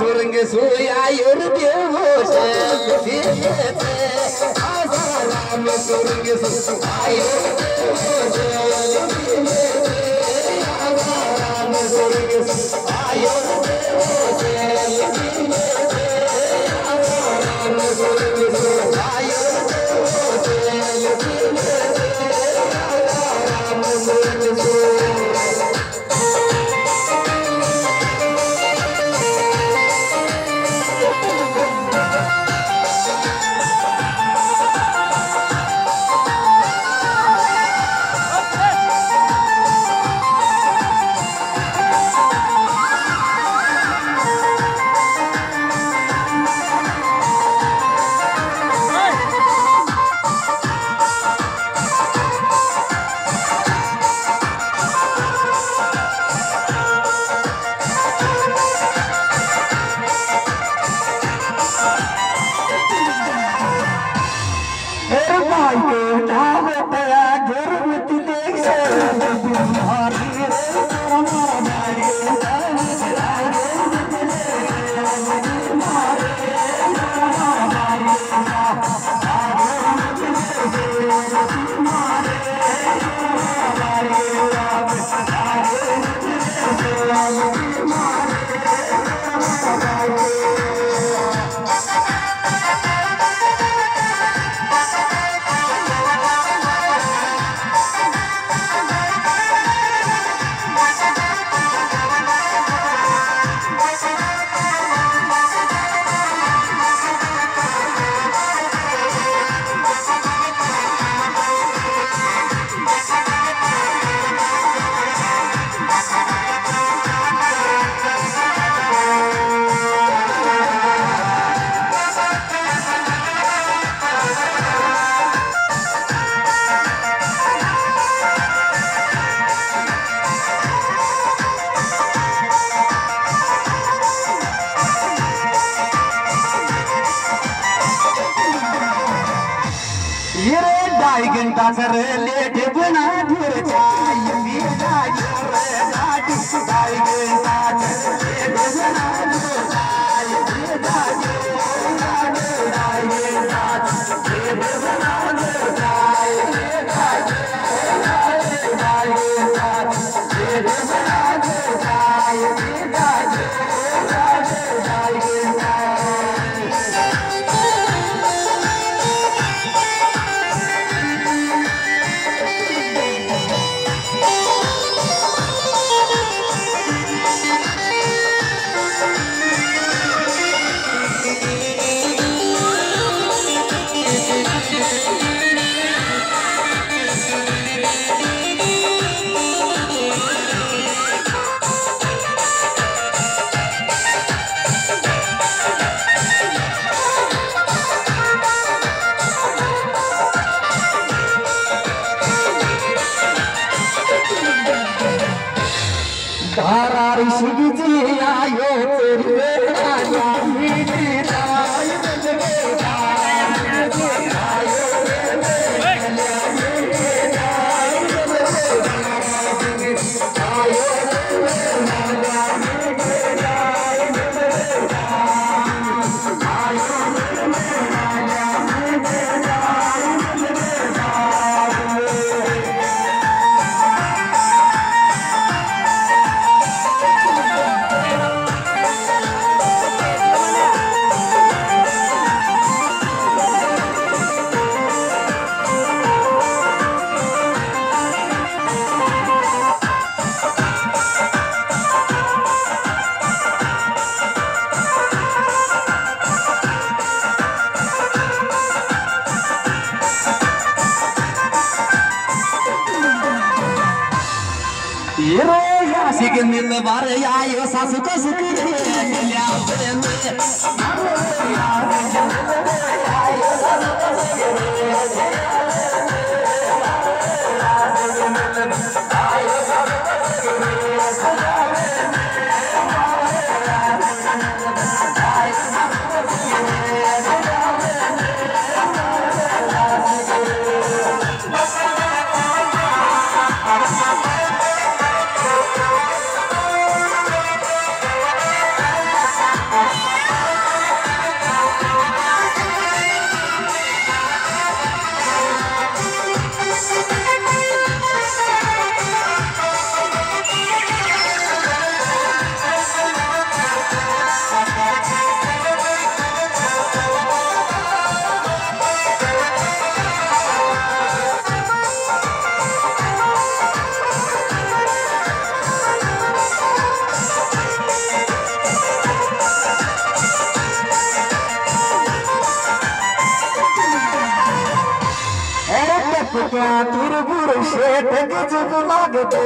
सुरंग सोया योर देव आजा राम सुरंग सोया योर राम सुरंग सोया योर ढाई घंटा कर लेट बना फिर ढाई घंटा कर लेट बना हिरो यासिक मिल बार आयो सासु को सुख পেট গজব লাগবে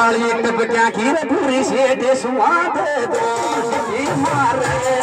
काली काली टपक्या खीर पूरी शेट स्वाद दो मारे।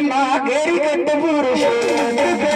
மகிழ்மா கேரி கண்டு புருஷன்